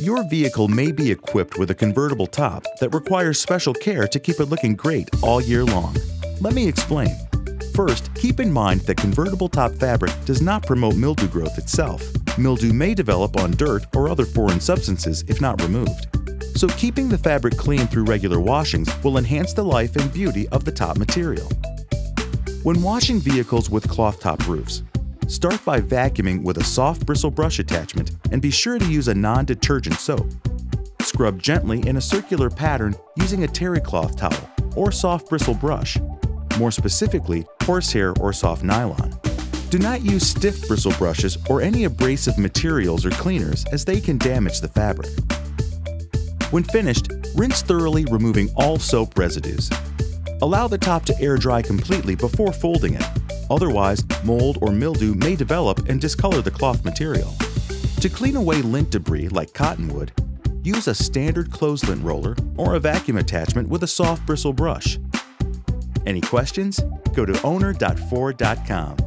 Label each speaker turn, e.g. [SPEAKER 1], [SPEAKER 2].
[SPEAKER 1] Your vehicle may be equipped with a convertible top that requires special care to keep it looking great all year long. Let me explain. First, keep in mind that convertible top fabric does not promote mildew growth itself. Mildew may develop on dirt or other foreign substances if not removed. So keeping the fabric clean through regular washings will enhance the life and beauty of the top material. When washing vehicles with cloth top roofs, start by vacuuming with a soft bristle brush attachment and be sure to use a non-detergent soap. Scrub gently in a circular pattern using a terry cloth towel or soft bristle brush more specifically, horsehair or soft nylon. Do not use stiff bristle brushes or any abrasive materials or cleaners as they can damage the fabric. When finished, rinse thoroughly removing all soap residues. Allow the top to air dry completely before folding it, otherwise mold or mildew may develop and discolor the cloth material. To clean away lint debris like cottonwood, use a standard clothes lint roller or a vacuum attachment with a soft bristle brush. Any questions? Go to owner.ford.com.